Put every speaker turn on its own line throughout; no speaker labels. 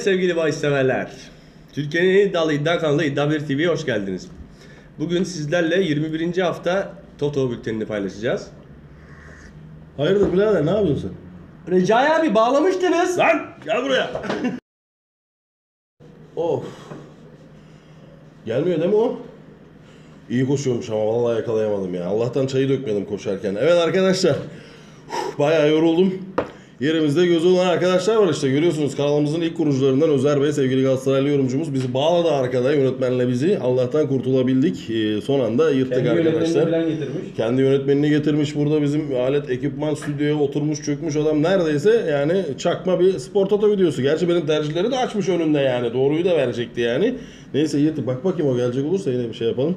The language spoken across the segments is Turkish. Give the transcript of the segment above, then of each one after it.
Evet sevgili bahis severler. Türkiye'nin en iddialı iddia kanalı İddia 1 TV'ye hoş geldiniz. Bugün sizlerle 21. hafta Toto bültenini paylaşacağız.
Hayırdır birader ne yapıyorsun
Recai abi bağlamıştınız.
sen? Lan gel buraya. of. Gelmiyor değil mi o? İyi koşuyormuş ama vallahi yakalayamadım ya. Allah'tan çayı dökmedim koşarken. Evet arkadaşlar. Uf, Bayağı yoruldum. Yerimizde gözü olan arkadaşlar var işte görüyorsunuz kanalımızın ilk kurucularından Özer Bey sevgili Galatasaraylı yorumcumuz bizi bağladı arkada yönetmenle bizi Allah'tan kurtulabildik Ee, son anda yırttık arkadaşlar.
getirmiş.
Kendi yönetmenini getirmiş burada bizim alet ekipman stüdyoya oturmuş çökmüş adam neredeyse yani çakma bir spor toto videosu. Gerçi benim tercihleri de açmış önünde yani doğruyu da verecekti yani. Neyse yırttık bak bakayım o gelecek olursa yine bir şey yapalım.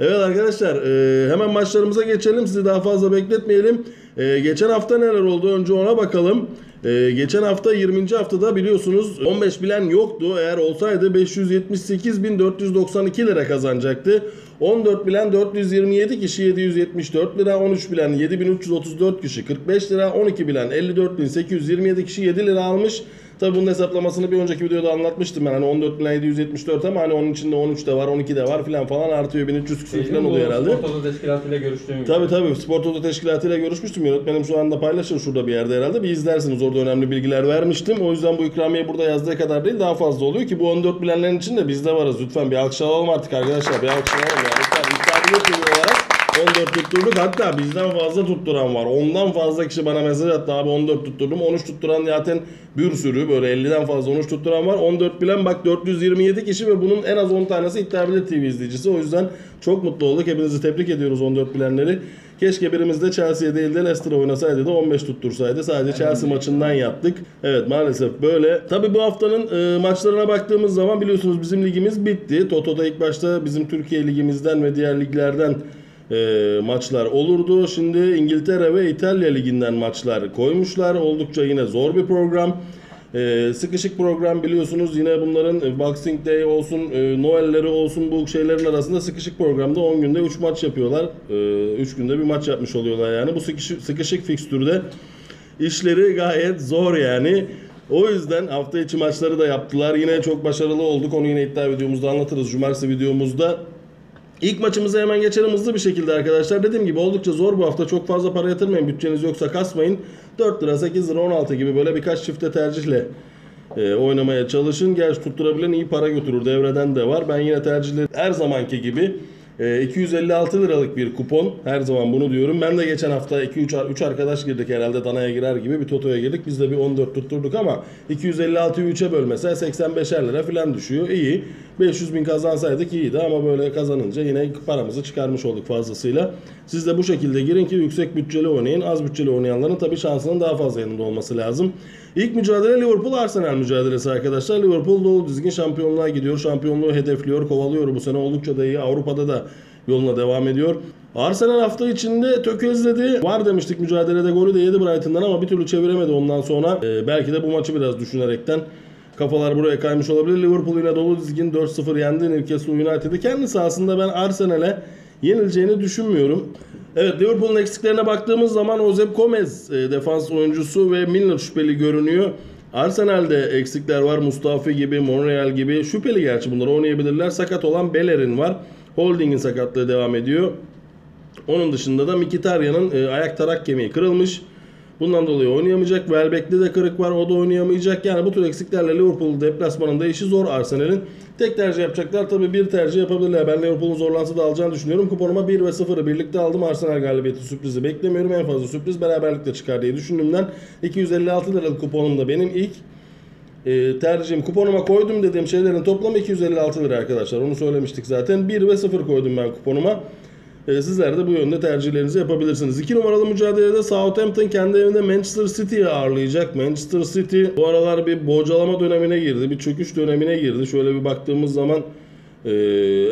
Evet arkadaşlar e, hemen maçlarımıza geçelim sizi daha fazla bekletmeyelim. E, geçen hafta neler oldu önce ona bakalım. E, geçen hafta 20. haftada biliyorsunuz 15 bilen yoktu. Eğer olsaydı 578.492 lira kazanacaktı. 14 bilen 427 kişi 774 lira, 13 bilen 7334 kişi 45 lira, 12 bilen 54827 kişi 7 lira almış. Tabi bunun hesaplamasını bir önceki videoda anlatmıştım ben. Hani 14 bilen 774 ama hani onun içinde 13 de var, 12 de var filan falan artıyor 1300 küsur falan oluyor herhalde.
Toto teşkilatıyla görüştüğüm
Tabii tabii Spor Toto teşkilatıyla görüşmüştüm. Yönetmenim şu anda paylaşır şurada bir yerde herhalde. Bir izlersiniz orada önemli bilgiler vermiştim. O yüzden bu ikramiye burada yazdığı kadar değil daha fazla oluyor ki bu 14 bilenlerin içinde biz de varız. Lütfen bir alkış alalım artık arkadaşlar. Bir alkış alalım ya. Lütfen TV olarak 14 tutturduk. Hatta bizden fazla tutturan var. Ondan fazla kişi bana mesaj attı abi 14 tutturdum. 13 tutturan zaten bir sürü böyle 50'den fazla 13 tutturan var. 14 bilen bak 427 kişi ve bunun en az 10 tanesi iddiabilir TV izleyicisi. O yüzden çok mutlu olduk. Hepinizi tebrik ediyoruz 14 bilenleri. Keşke birimiz de Chelsea değil de Leicester oynasaydı da 15 tuttursaydı. Sadece Chelsea maçından yaptık. Evet maalesef böyle. Tabi bu haftanın e, maçlarına baktığımız zaman biliyorsunuz bizim ligimiz bitti. Toto'da ilk başta bizim Türkiye ligimizden ve diğer liglerden e, maçlar olurdu. Şimdi İngiltere ve İtalya liginden maçlar koymuşlar. Oldukça yine zor bir program. E, sıkışık program biliyorsunuz yine bunların e, Boxing Day olsun, e, Noel'leri olsun bu şeylerin arasında sıkışık programda 10 günde 3 maç yapıyorlar. 3 günde bir maç yapmış oluyorlar yani. Bu sıkışık, sıkışık fikstürde işleri gayet zor yani. O yüzden hafta içi maçları da yaptılar. Yine çok başarılı olduk. Onu yine iddia videomuzda anlatırız. Cumartesi videomuzda. İlk maçımıza hemen geçelim hızlı bir şekilde arkadaşlar. Dediğim gibi oldukça zor bu hafta. Çok fazla para yatırmayın. Bütçeniz yoksa kasmayın. 4 lira, 8 lira, 16 gibi böyle birkaç çifte tercihle e, oynamaya çalışın. Gerçi tutturabilen iyi para götürür. Devreden de var. Ben yine tercihleri her zamanki gibi e, 256 liralık bir kupon. Her zaman bunu diyorum. Ben de geçen hafta 2-3 3 arkadaş girdik herhalde danaya girer gibi bir totoya girdik. Biz de bir 14 tutturduk ama 256'yı 3'e bölmese 85'er lira falan düşüyor. İyi. 500 bin kazansaydık iyiydi ama böyle kazanınca yine paramızı çıkarmış olduk fazlasıyla. Siz de bu şekilde girin ki yüksek bütçeli oynayın. Az bütçeli oynayanların tabii şansının daha fazla yanında olması lazım. İlk mücadele Liverpool Arsenal mücadelesi arkadaşlar. Liverpool dolu dizgin şampiyonluğa gidiyor. Şampiyonluğu hedefliyor, kovalıyor bu sene oldukça da iyi. Avrupa'da da yoluna devam ediyor. Arsenal hafta içinde tökezledi. Var demiştik mücadelede golü de yedi Brighton'dan ama bir türlü çeviremedi ondan sonra. Ee, belki de bu maçı biraz düşünerekten kafalar buraya kaymış olabilir. Liverpool yine dolu dizgin 4-0 yendi Newcastle United'ı. Kendi sahasında ben Arsenal'e yenileceğini düşünmüyorum. Evet Liverpool'un eksiklerine baktığımız zaman Josep Gomez e, defans oyuncusu ve Milner şüpheli görünüyor. Arsenal'de eksikler var. Mustafi gibi, Monreal gibi. Şüpheli gerçi bunlar oynayabilirler. Sakat olan Bellerin var. Holding'in sakatlığı devam ediyor. Onun dışında da Mkhitaryan'ın e, ayak tarak kemiği kırılmış. Bundan dolayı oynayamayacak. Welbeck'te de kırık var. O da oynayamayacak. Yani bu tür eksiklerle Liverpool deplasmanında işi zor Arsenal'in. Tek tercih yapacaklar. Tabii bir tercih yapabilirler. Ben Liverpool'un zorlansa da alacağını düşünüyorum. Kuponuma 1 ve 0'ı birlikte aldım. Arsenal galibiyeti sürprizi beklemiyorum. En fazla sürpriz beraberlikle çıkar diye düşündüğümden 256 liralık kuponum da benim ilk e, tercihim kuponuma koydum dediğim şeylerin toplamı 256 lira arkadaşlar. Onu söylemiştik zaten. 1 ve 0 koydum ben kuponuma. E, sizler de bu yönde tercihlerinizi yapabilirsiniz. 2 numaralı mücadelede Southampton kendi evinde Manchester City'yi ağırlayacak. Manchester City bu aralar bir bocalama dönemine girdi. Bir çöküş dönemine girdi. Şöyle bir baktığımız zaman e,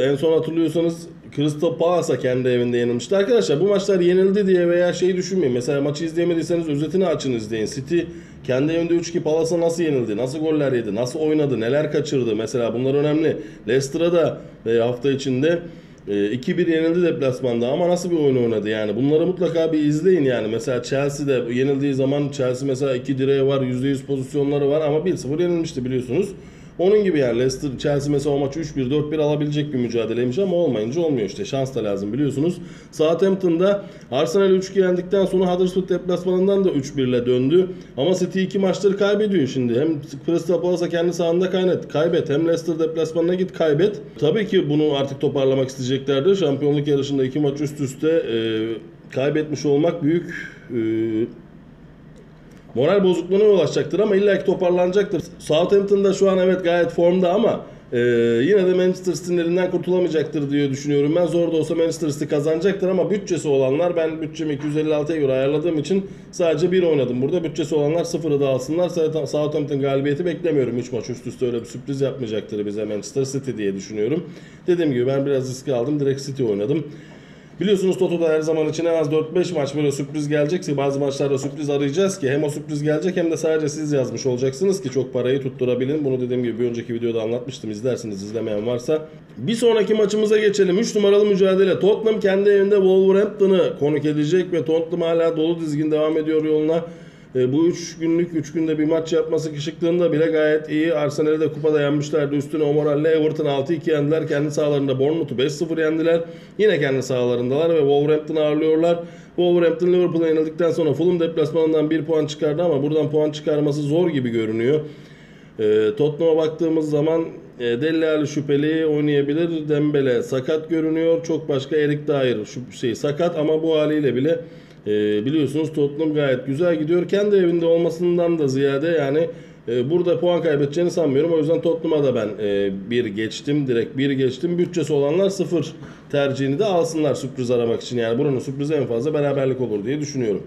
en son hatırlıyorsanız Crystal Palace'a kendi evinde yenilmişti. Arkadaşlar bu maçlar yenildi diye veya şey düşünmeyin. Mesela maçı izleyemediyseniz özetini açın izleyin. City kendi evinde 3-2 Palace'a nasıl yenildi? Nasıl goller yedi? Nasıl oynadı? Neler kaçırdı? Mesela bunlar önemli. Leicester'a da e, hafta içinde E, 2-1 yenildi deplasmanda ama nasıl bir oyun oynadı yani. Bunları mutlaka bir izleyin yani. Mesela Chelsea'de yenildiği zaman Chelsea mesela 2 direği var, %100 pozisyonları var ama 1-0 yenilmişti biliyorsunuz. Onun gibi yani Leicester, Chelsea mesela o maçı 3-1, 4-1 alabilecek bir mücadeleymiş ama olmayınca olmuyor işte. Şans da lazım biliyorsunuz. Southampton'da Arsenal 3-2 yendikten sonra Huddersfield deplasmanından da 3-1 ile döndü. Ama City 2 maçları kaybediyor şimdi. Hem Crystal Palace'a kendi sahanda kaynet, kaybet. Hem Leicester deplasmanına git kaybet. Tabii ki bunu artık toparlamak isteyeceklerdir. Şampiyonluk yarışında 2 maç üst üste e, kaybetmiş olmak büyük e, moral bozukluğuna yol açacaktır ama illaki toparlanacaktır. Southampton'da şu an evet gayet formda ama e, yine de Manchester City'nin elinden kurtulamayacaktır diye düşünüyorum. Ben zor da olsa Manchester City kazanacaktır ama bütçesi olanlar ben bütçemi 256'ya göre ayarladığım için sadece bir oynadım burada. Bütçesi olanlar sıfırı da alsınlar. Southampton galibiyeti beklemiyorum. 3 maç üst üste öyle bir sürpriz yapmayacaktır bize Manchester City diye düşünüyorum. Dediğim gibi ben biraz riski aldım. Direkt City oynadım. Biliyorsunuz Toto'da her zaman için en az 4-5 maç böyle sürpriz gelecekse bazı maçlarda sürpriz arayacağız ki hem o sürpriz gelecek hem de sadece siz yazmış olacaksınız ki çok parayı tutturabilin. Bunu dediğim gibi bir önceki videoda anlatmıştım. İzlersiniz izlemeyen varsa. Bir sonraki maçımıza geçelim. 3 numaralı mücadele. Tottenham kendi evinde Wolverhampton'ı konuk edecek ve Tottenham hala dolu dizgin devam ediyor yoluna. E, bu 3 günlük 3 günde bir maç yapması kışıklığında bile gayet iyi. Arsenal'i de kupada yenmişlerdi. Üstüne o moralle Everton 6-2 yendiler. Kendi sahalarında Bournemouth'u 5-0 yendiler. Yine kendi sahalarındalar ve Wolverhampton'ı ağırlıyorlar. Wolverhampton Liverpool'a yenildikten sonra Fulham deplasmanından 1 puan çıkardı ama buradan puan çıkarması zor gibi görünüyor. E, Tottenham'a baktığımız zaman e, Dele Alli şüpheli oynayabilir. Dembele sakat görünüyor. Çok başka Erik şu şey sakat ama bu haliyle bile e, biliyorsunuz Tottenham gayet güzel gidiyor. Kendi evinde olmasından da ziyade yani e, burada puan kaybedeceğini sanmıyorum. O yüzden Tottenham'a da ben e, bir geçtim. Direkt bir geçtim. Bütçesi olanlar sıfır tercihini de alsınlar sürpriz aramak için. Yani buranın sürprizi en fazla beraberlik olur diye düşünüyorum.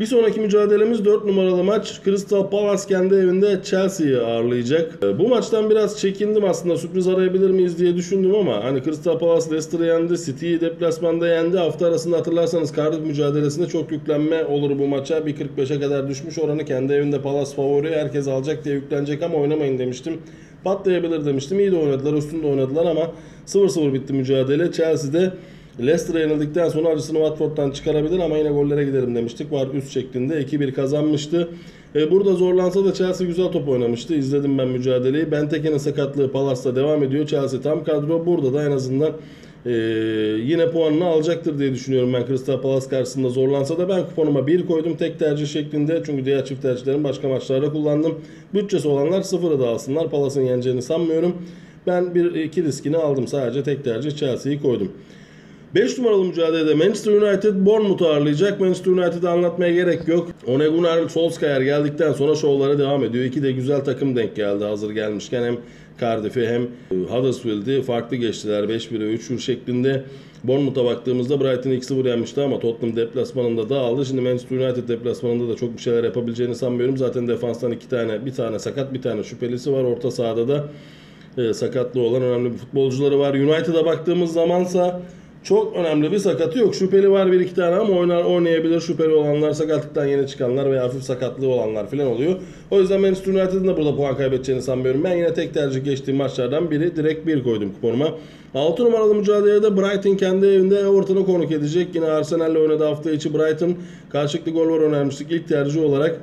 Bir sonraki mücadelemiz 4 numaralı maç. Crystal Palace kendi evinde Chelsea'yi ağırlayacak. Ee, Bu maçtan biraz çekindim aslında sürpriz arayabilir miyiz diye düşündüm ama hani Crystal Palace Leicester'ı yendi, City'yi deplasmanda yendi. Hafta arasında hatırlarsanız Cardiff mücadelesinde çok yüklenme olur bu maça. 1.45'e kadar düşmüş oranı kendi evinde Palace favori herkes alacak diye yüklenecek ama oynamayın demiştim. Patlayabilir demiştim. İyi de oynadılar, üstünde oynadılar ama 0-0 bitti mücadele. Chelsea'de Leicester'a yenildikten sonra acısını Watford'dan çıkarabilir ama yine gollere giderim demiştik. Var üst şeklinde 2-1 kazanmıştı. E, burada zorlansa da Chelsea güzel top oynamıştı. İzledim ben mücadeleyi. Benteke'nin sakatlığı Palace'da devam ediyor. Chelsea tam kadro. Burada da en azından e, yine puanını alacaktır diye düşünüyorum ben Crystal Palace karşısında zorlansa da ben kuponuma 1 koydum tek tercih şeklinde çünkü diğer çift tercihlerimi başka maçlarda kullandım. Bütçesi olanlar sıfırı da alsınlar. Palace'ın yeneceğini sanmıyorum. Ben bir iki riskini aldım. Sadece tek tercih Chelsea'yi koydum. 5 numaralı mücadelede Manchester United Bournemouth'u ağırlayacak. Manchester United'ı anlatmaya gerek yok. Ole Gunnar Solskjaer geldikten sonra şovlara devam ediyor. İki de güzel takım denk geldi hazır gelmişken. Hem Cardiff'i hem Huddersfield'i farklı geçtiler. 5-1'e 3-1 şeklinde. Bournemouth'a baktığımızda Brighton 2-0 yenmişti ama Tottenham deplasmanında dağıldı. Şimdi Manchester United deplasmanında da çok bir şeyler yapabileceğini sanmıyorum. Zaten defanstan iki tane, bir tane sakat, bir tane şüphelisi var. Orta sahada da e, sakatlığı olan önemli bir futbolcuları var. United'a baktığımız zamansa çok önemli bir sakatı yok. Şüpheli var bir iki tane ama oynar oynayabilir. Şüpheli olanlar sakatlıktan yeni çıkanlar veya hafif sakatlığı olanlar falan oluyor. O yüzden Manchester United'ın da burada puan kaybedeceğini sanmıyorum. Ben yine tek tercih geçtiğim maçlardan biri direkt bir koydum kuponuma. 6 numaralı mücadelede Brighton kendi evinde Everton'u konuk edecek. Yine Arsenal'le oynadı hafta içi Brighton. Karşılıklı gol var önermiştik ilk tercih olarak.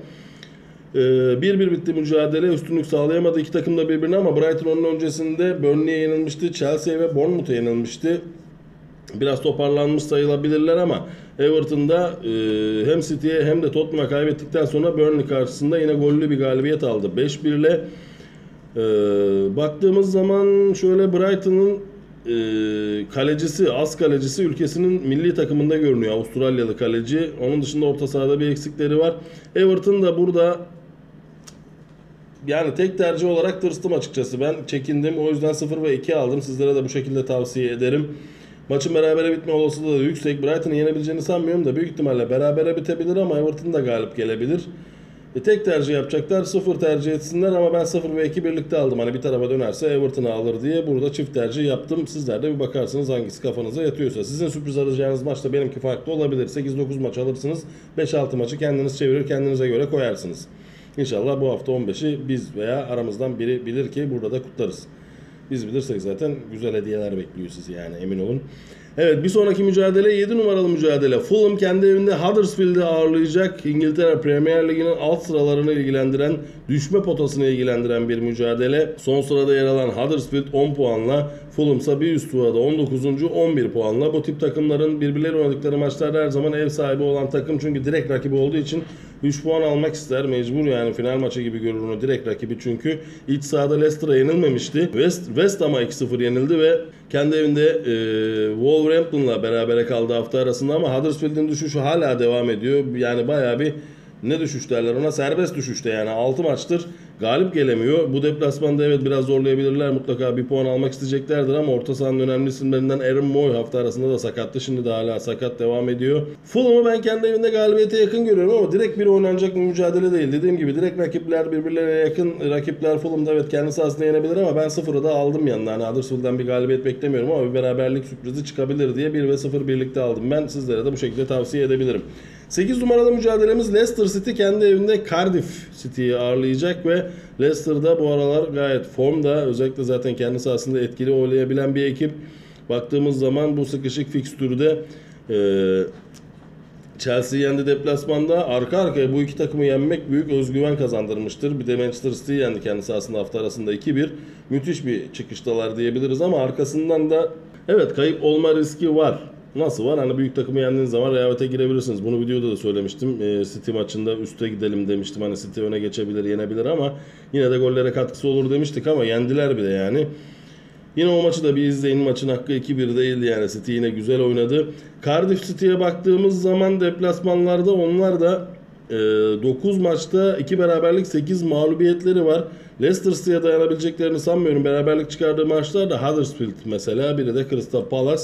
1-1 bitti mücadele. Üstünlük sağlayamadı iki takım da birbirine ama Brighton onun öncesinde Burnley'e yenilmişti. Chelsea ve Bournemouth'a yenilmişti. Biraz toparlanmış sayılabilirler ama Everton'da e, hem City'ye hem de Tottenham'a kaybettikten sonra Burnley karşısında yine gollü bir galibiyet aldı. 5-1 ile e, baktığımız zaman şöyle Brighton'ın e, kalecisi, az kalecisi ülkesinin milli takımında görünüyor. Avustralyalı kaleci. Onun dışında orta sahada bir eksikleri var. Everton da burada yani tek tercih olarak tırstım açıkçası. Ben çekindim. O yüzden 0 ve 2 aldım. Sizlere de bu şekilde tavsiye ederim. Maçın berabere bitme olasılığı da yüksek. Brighton'ı yenebileceğini sanmıyorum da büyük ihtimalle berabere bitebilir ama Everton da galip gelebilir. E, tek tercih yapacaklar. 0 tercih etsinler ama ben 0 ve 2 birlikte aldım. Hani bir tarafa dönerse Everton'ı alır diye burada çift tercih yaptım. Sizler de bir bakarsınız hangisi kafanıza yatıyorsa. Sizin sürpriz arayacağınız maçta benimki farklı olabilir. 8-9 maç alırsınız. 5-6 maçı kendiniz çevirir kendinize göre koyarsınız. İnşallah bu hafta 15'i biz veya aramızdan biri bilir ki burada da kutlarız. Biz bilirsek zaten güzel hediyeler bekliyor sizi yani emin olun. Evet bir sonraki mücadele 7 numaralı mücadele. Fulham kendi evinde Huddersfield'i ağırlayacak. İngiltere Premier Ligi'nin alt sıralarını ilgilendiren, düşme potasını ilgilendiren bir mücadele. Son sırada yer alan Huddersfield 10 puanla, Fulham ise bir üst sırada 19. 11 puanla. Bu tip takımların birbirleri oynadıkları maçlarda her zaman ev sahibi olan takım çünkü direkt rakibi olduğu için 3 puan almak ister. Mecbur yani final maçı gibi görür onu direkt rakibi çünkü iç sahada Leicester'a yenilmemişti. West, West Ham'a 2-0 yenildi ve kendi evinde e, Wolverhampton'la berabere kaldı hafta arasında ama Huddersfield'in düşüşü hala devam ediyor. Yani bayağı bir ne düşüş derler ona serbest düşüşte yani 6 maçtır galip gelemiyor. Bu deplasmanda evet biraz zorlayabilirler. Mutlaka bir puan almak isteyeceklerdir ama orta sahanın önemli isimlerinden Aaron Moy hafta arasında da sakattı. Şimdi de hala sakat devam ediyor. Fulham'ı ben kendi evinde galibiyete yakın görüyorum ama direkt bir oynanacak bir mücadele değil. Dediğim gibi direkt rakipler birbirlerine yakın rakipler Fulham'da evet kendi sahasında yenebilir ama ben sıfırı da aldım yanına. Hani Huddersfield'dan bir galibiyet beklemiyorum ama bir beraberlik sürprizi çıkabilir diye 1 ve 0 birlikte aldım. Ben sizlere de bu şekilde tavsiye edebilirim. 8 numaralı mücadelemiz Leicester City kendi evinde Cardiff City'yi ağırlayacak ve Leicester'da bu aralar gayet formda. Özellikle zaten kendi sahasında etkili oynayabilen bir ekip. Baktığımız zaman bu sıkışık fikstürde e, Chelsea yendi deplasmanda. Arka arkaya bu iki takımı yenmek büyük özgüven kazandırmıştır. Bir de Manchester City yendi kendi sahasında hafta arasında 2-1. Müthiş bir çıkıştalar diyebiliriz ama arkasından da evet kayıp olma riski var. Nasıl var? Hani büyük takımı yendiğiniz zaman rehavete girebilirsiniz. Bunu videoda da söylemiştim. Ee, City maçında üste gidelim demiştim. Hani City öne geçebilir, yenebilir ama yine de gollere katkısı olur demiştik ama yendiler bile yani. Yine o maçı da bir izleyin. Maçın hakkı 2-1 değildi yani. City yine güzel oynadı. Cardiff City'ye baktığımız zaman deplasmanlarda onlar da e, 9 maçta 2 beraberlik 8 mağlubiyetleri var. Leicester City'ye dayanabileceklerini sanmıyorum. Beraberlik çıkardığı maçlar da Huddersfield mesela. Biri de Crystal Palace.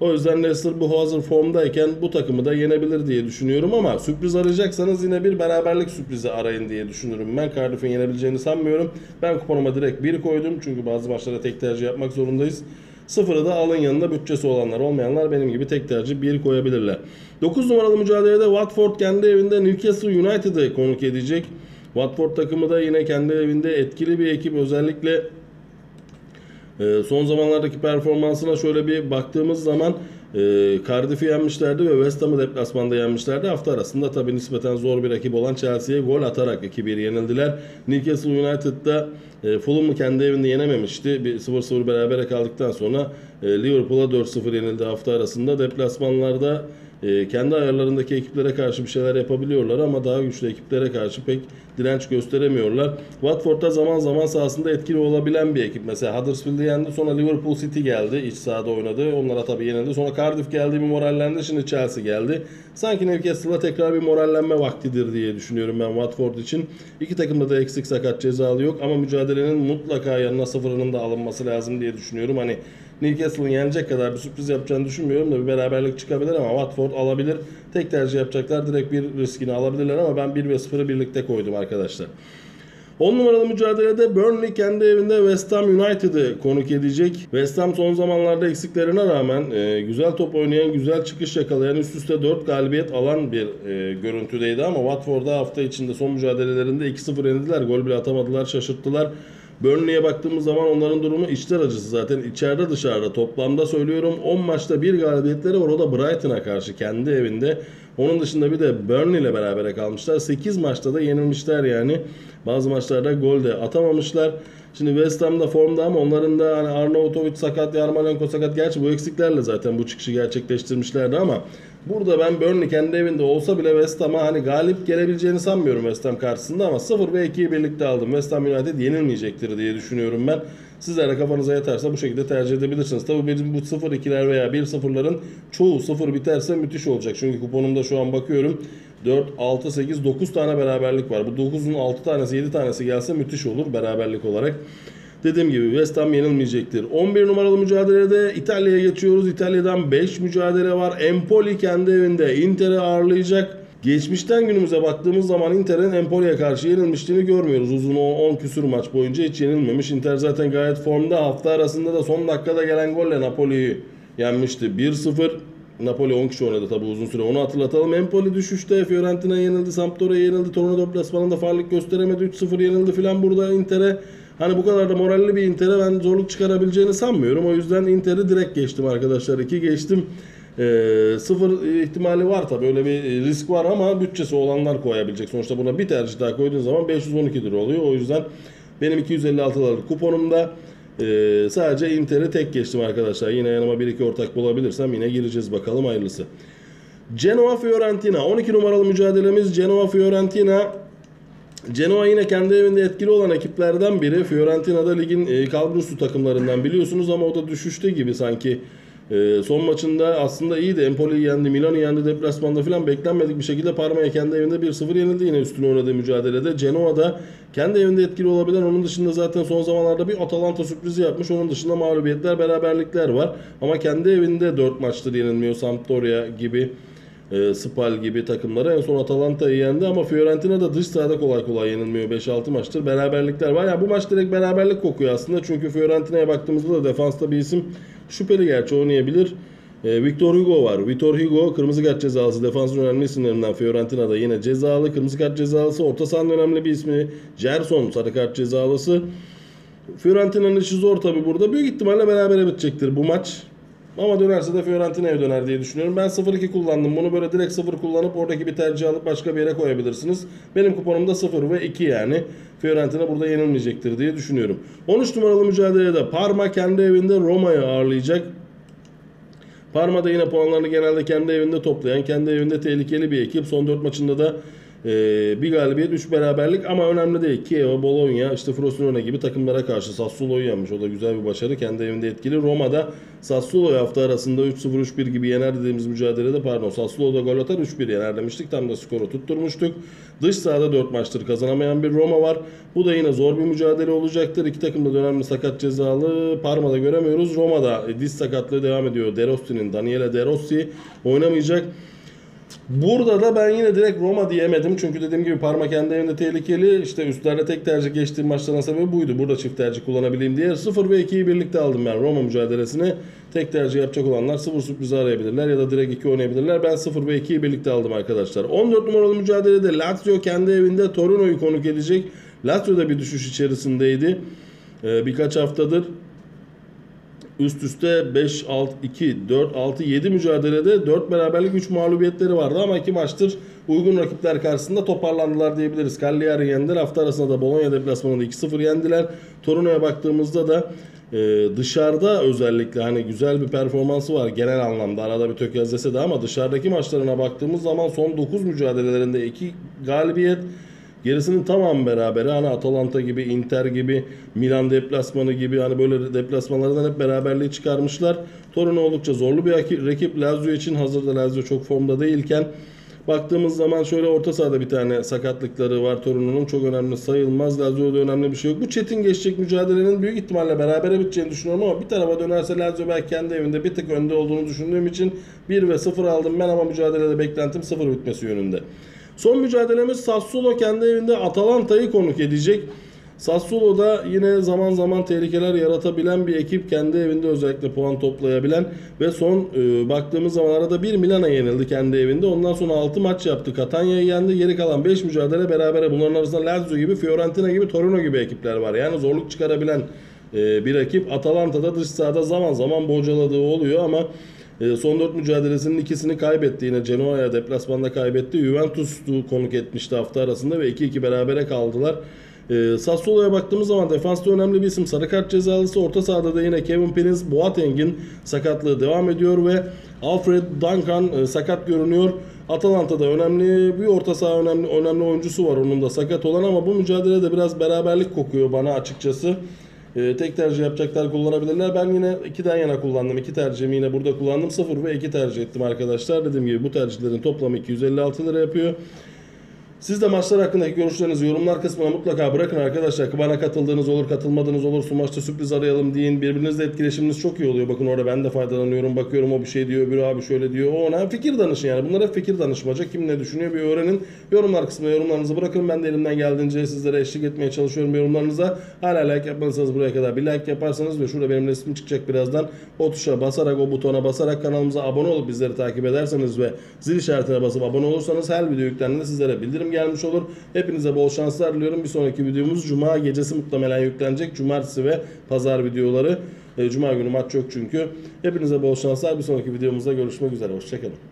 O yüzden Leicester bu hazır formdayken bu takımı da yenebilir diye düşünüyorum ama sürpriz arayacaksanız yine bir beraberlik sürprizi arayın diye düşünürüm. Ben Cardiff'in yenebileceğini sanmıyorum. Ben kuponuma direkt 1 koydum çünkü bazı maçlara tek tercih yapmak zorundayız. Sıfırı da alın yanında bütçesi olanlar olmayanlar benim gibi tek tercih 1 koyabilirler. 9 numaralı mücadelede Watford kendi evinde Newcastle United'ı konuk edecek. Watford takımı da yine kendi evinde etkili bir ekip özellikle ee, son zamanlardaki performansına şöyle bir baktığımız zaman e, Cardiff'i yenmişlerdi ve West Ham'ı deplasmanda yenmişlerdi. Hafta arasında tabii nispeten zor bir rakip olan Chelsea'ye gol atarak 2-1 yenildiler. Newcastle United'da e, Fulham'ı kendi evinde yenememişti. Bir 0-0 berabere kaldıktan sonra e, Liverpool'a 4-0 yenildi hafta arasında. Deplasmanlarda e, kendi ayarlarındaki ekiplere karşı bir şeyler yapabiliyorlar ama daha güçlü ekiplere karşı pek direnç gösteremiyorlar. Watford'da zaman zaman sahasında etkili olabilen bir ekip. Mesela Huddersfield'i yendi sonra Liverpool City geldi. iç sahada oynadı. Onlara tabii yenildi. Sonra Cardiff geldi bir morallendi. Şimdi Chelsea geldi. Sanki Newcastle'a tekrar bir morallenme vaktidir diye düşünüyorum ben Watford için. İki takımda da eksik sakat cezalı yok ama mücadelenin mutlaka yanına sıfırının da alınması lazım diye düşünüyorum. Hani Newcastle'ın yenecek kadar bir sürpriz yapacağını düşünmüyorum da bir beraberlik çıkabilir ama Watford alabilir. Tek tercih yapacaklar. Direkt bir riskini alabilirler ama ben 1 ve 0'ı birlikte koydum arkadaşlar. 10 numaralı mücadelede Burnley kendi evinde West Ham United'ı konuk edecek. West Ham son zamanlarda eksiklerine rağmen e, güzel top oynayan, güzel çıkış yakalayan, üst üste 4 galibiyet alan bir e, görüntüdeydi ama Watford'a hafta içinde son mücadelelerinde 2-0 yenildiler. Gol bile atamadılar, şaşırttılar. Burnley'e baktığımız zaman onların durumu içler acısı zaten. içeride dışarıda toplamda söylüyorum 10 maçta bir galibiyetleri var. O da Brighton'a karşı kendi evinde. Onun dışında bir de Burnley ile berabere kalmışlar. 8 maçta da yenilmişler yani. Bazı maçlarda gol de atamamışlar. Şimdi West Ham'da formda ama onların da hani Arnautovic sakat, Yarmolenko sakat. Gerçi bu eksiklerle zaten bu çıkışı gerçekleştirmişlerdi ama burada ben Burnley kendi evinde olsa bile West Ham'a hani galip gelebileceğini sanmıyorum West Ham karşısında ama 0 ve 2'yi birlikte aldım. West Ham United yenilmeyecektir diye düşünüyorum ben. Sizler de kafanıza yatarsa bu şekilde tercih edebilirsiniz. Tabii bizim bu 0-2'ler veya 1-0'ların çoğu 0 biterse müthiş olacak. Çünkü kuponumda şu an bakıyorum 4, 6, 8, 9 tane beraberlik var. Bu 9'un 6 tanesi 7 tanesi gelse müthiş olur beraberlik olarak. Dediğim gibi West Ham yenilmeyecektir. 11 numaralı mücadelede İtalya'ya geçiyoruz. İtalya'dan 5 mücadele var. Empoli kendi evinde Inter'i ağırlayacak. Geçmişten günümüze baktığımız zaman Inter'in Empoli'ye karşı yenilmişliğini görmüyoruz. Uzun o 10 küsür maç boyunca hiç yenilmemiş. Inter zaten gayet formda. Hafta arasında da son dakikada gelen golle Napoli'yi yenmişti. 1-0. Napoli 10 kişi oynadı tabi uzun süre onu hatırlatalım. Empoli düşüşte Fiorentina yenildi, Sampdoria yenildi, Torino deplasmanında farlık gösteremedi, 3-0 yenildi filan burada Inter'e. Hani bu kadar da moralli bir Inter'e ben zorluk çıkarabileceğini sanmıyorum. O yüzden Inter'i direkt geçtim arkadaşlar. 2 geçtim. Ee, sıfır ihtimali var tabii öyle bir risk var ama bütçesi olanlar koyabilecek. Sonuçta buna bir tercih daha koyduğun zaman 512 lira oluyor. O yüzden benim 256 liralık kuponumda ee, sadece Inter'i tek geçtim arkadaşlar. Yine yanıma 1-2 ortak bulabilirsem yine gireceğiz bakalım hayırlısı. Genoa Fiorentina 12 numaralı mücadelemiz Genoa Fiorentina Genoa yine kendi evinde etkili olan ekiplerden biri. Fiorentina'da ligin e, kalburüstü takımlarından biliyorsunuz ama o da düşüşte gibi sanki. E, son maçında aslında iyiydi. Empoli'yi yendi, Milan'ı yendi deplasmanda falan beklenmedik bir şekilde Parma'ya kendi evinde 1-0 yenildi yine üstüne oynadığı mücadelede. Genoa'da kendi evinde etkili olabilen onun dışında zaten son zamanlarda bir Atalanta sürprizi yapmış. Onun dışında mağlubiyetler, beraberlikler var. Ama kendi evinde 4 maçtır yenilmiyor. Sampdoria gibi e, Spal gibi takımlara en son Atalanta'yı yendi ama Fiorentina da dış sahada kolay kolay yenilmiyor 5-6 maçtır beraberlikler var. Ya bu maç direkt beraberlik kokuyor aslında çünkü Fiorentina'ya baktığımızda da defansta bir isim şüpheli gerçi oynayabilir. E, Victor Hugo var. Victor Hugo kırmızı kart cezalısı defansın önemli isimlerinden Fiorentina'da yine cezalı. Kırmızı kart cezalısı. Orta sahanın önemli bir ismi Gerson sarı kart cezalısı. Fiorentina'nın işi zor tabi burada. Büyük ihtimalle berabere bitecektir bu maç. Ama dönerse de Fiorentina'ya döner diye düşünüyorum. Ben 0-2 kullandım. Bunu böyle direkt 0 kullanıp oradaki bir tercih alıp başka bir yere koyabilirsiniz. Benim kuponumda 0 ve 2 yani. Fiorentina burada yenilmeyecektir diye düşünüyorum. 13 numaralı mücadelede Parma kendi evinde Roma'yı ağırlayacak. Parma da yine puanlarını genelde kendi evinde toplayan, kendi evinde tehlikeli bir ekip. Son 4 maçında da e, bir galibiyet, 3 beraberlik ama önemli değil. Kiev, Bologna, işte Frosinone gibi takımlara karşı Sassuolo'yu yenmiş. O da güzel bir başarı. Kendi evinde etkili. Roma'da Sassuolo'yu hafta arasında 3-0-3-1 gibi yener dediğimiz mücadelede pardon Sassuolo'da gol atar 3-1 yener demiştik. Tam da skoru tutturmuştuk. Dış sahada 4 maçtır kazanamayan bir Roma var. Bu da yine zor bir mücadele olacaktır. İki takım da önemli sakat cezalı. Parma'da göremiyoruz. Roma'da e, diz sakatlığı devam ediyor. De Rossi'nin, Daniele De Rossi oynamayacak. Burada da ben yine direkt Roma diyemedim. Çünkü dediğim gibi Parma kendi evinde tehlikeli. İşte üstlerde tek tercih geçtiğim maçların sebebi buydu. Burada çift tercih kullanabileyim diye. 0 ve 2'yi birlikte aldım ben Roma mücadelesine. Tek tercih yapacak olanlar 0 sürprizi arayabilirler ya da direkt 2 oynayabilirler. Ben 0 ve 2'yi birlikte aldım arkadaşlar. 14 numaralı mücadelede Lazio kendi evinde Torino'yu konuk edecek. Lazio da bir düşüş içerisindeydi. Ee, birkaç haftadır üst üste 5 6 2 4 6 7 mücadelede 4 beraberlik 3 mağlubiyetleri vardı ama 2 maçtır uygun rakipler karşısında toparlandılar diyebiliriz. Cagliari yendiler. Hafta arasında da Bologna deplasmanında 2-0 yendiler. Torino'ya baktığımızda da e, dışarıda özellikle hani güzel bir performansı var genel anlamda arada bir tökezlese de ama dışarıdaki maçlarına baktığımız zaman son 9 mücadelelerinde 2 galibiyet Gerisinin tamamı berabere. Hani Atalanta gibi, Inter gibi, Milan deplasmanı gibi hani böyle deplasmanlardan hep beraberliği çıkarmışlar. Torino oldukça zorlu bir rakip. Lazio için hazırda Lazio çok formda değilken baktığımız zaman şöyle orta sahada bir tane sakatlıkları var Torino'nun. Çok önemli sayılmaz. Lazio'da önemli bir şey yok. Bu çetin geçecek mücadelenin büyük ihtimalle berabere biteceğini düşünüyorum ama bir tarafa dönerse Lazio belki kendi evinde bir tık önde olduğunu düşündüğüm için 1 ve 0 aldım ben ama mücadelede beklentim 0 bitmesi yönünde. Son mücadelemiz Sassuolo kendi evinde Atalanta'yı konuk edecek. Sassuolo'da yine zaman zaman tehlikeler yaratabilen bir ekip kendi evinde özellikle puan toplayabilen ve son e, baktığımız zaman arada bir Milan'a yenildi kendi evinde. Ondan sonra 6 maç yaptı. Catania'yı yendi. Geri kalan 5 mücadele berabere. Bunların arasında Lazio gibi, Fiorentina gibi, Torino gibi ekipler var. Yani zorluk çıkarabilen e, bir ekip. Atalanta'da dış sahada zaman zaman bocaladığı oluyor ama e, son 4 mücadelesinin ikisini kaybetti. Yine Genoa'ya deplasmanda kaybetti. Juventus'u konuk etmişti hafta arasında ve 2-2 berabere kaldılar. E, Sassuolo'ya baktığımız zaman defansta önemli bir isim. Sarı kart cezalısı. Orta sahada da yine Kevin Prince Boateng'in sakatlığı devam ediyor ve Alfred Duncan e, sakat görünüyor. Atalanta'da önemli bir orta saha önemli önemli oyuncusu var onun da sakat olan ama bu mücadelede biraz beraberlik kokuyor bana açıkçası. Ee, tek tercih yapacaklar kullanabilirler. Ben yine 2'den yana kullandım. 2 tercihimi yine burada kullandım. 0 ve 2 tercih ettim arkadaşlar. Dediğim gibi bu tercihlerin toplamı 256 lira yapıyor. Siz de maçlar hakkındaki görüşlerinizi yorumlar kısmına mutlaka bırakın arkadaşlar. Bana katıldığınız olur, katılmadığınız olur. Maçta sürpriz arayalım deyin. Birbirinizle etkileşiminiz çok iyi oluyor. Bakın orada ben de faydalanıyorum. Bakıyorum o bir şey diyor, öbürü abi şöyle diyor. O ona fikir danışın yani. Bunlar hep fikir danışmaca. Kim ne düşünüyor bir öğrenin. Yorumlar kısmına yorumlarınızı bırakın. Ben de elimden geldiğince sizlere eşlik etmeye çalışıyorum yorumlarınıza. Hala like yapmadıysanız buraya kadar bir like yaparsanız ve şurada benim resmim çıkacak birazdan. O tuşa basarak, o butona basarak kanalımıza abone olup bizleri takip ederseniz ve zil işaretine basıp abone olursanız her video yüklendiğinde sizlere bildirim bildirim gelmiş olur. Hepinize bol şanslar diliyorum. Bir sonraki videomuz Cuma gecesi muhtemelen yüklenecek. Cumartesi ve Pazar videoları. E, Cuma günü maç yok çünkü. Hepinize bol şanslar. Bir sonraki videomuzda görüşmek üzere. Hoşçakalın.